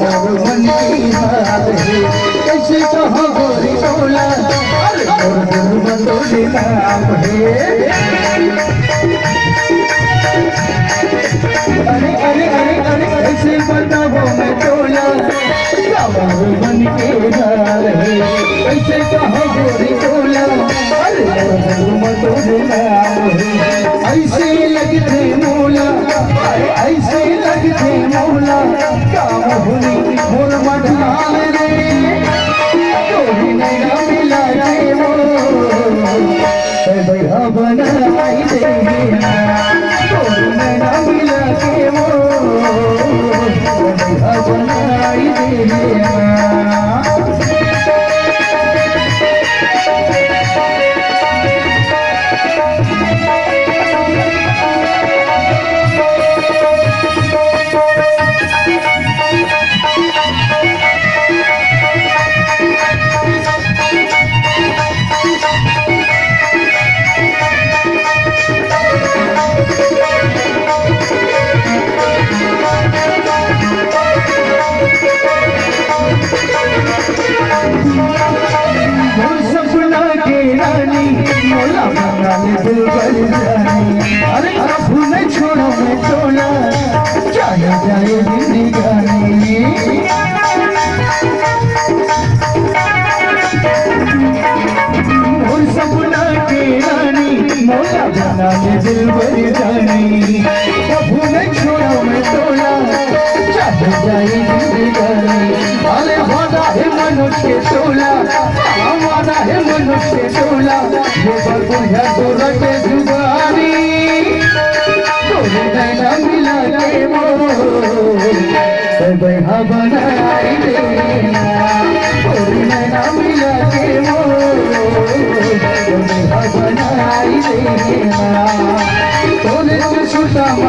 जमर मन की हाल है कैसे कहो गोरी टोला अरे मोर नाम है अरे अरे अरे अरे कैसे बताबो मैं टोला जमर मन के हाल है कैसे कहो गोरी टोला अरे मोर नाम है ऐसे लगते बंगाली दिल भर जानी। अरे ने छोड़ो जाए मोर रानी मोला बंगाली दिल जानी प्रभु ने छोड़ो मैं टोला बना न मिले मोबाइल सुशाम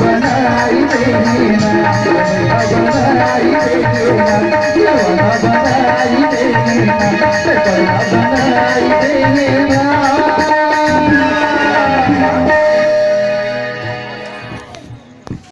बनाई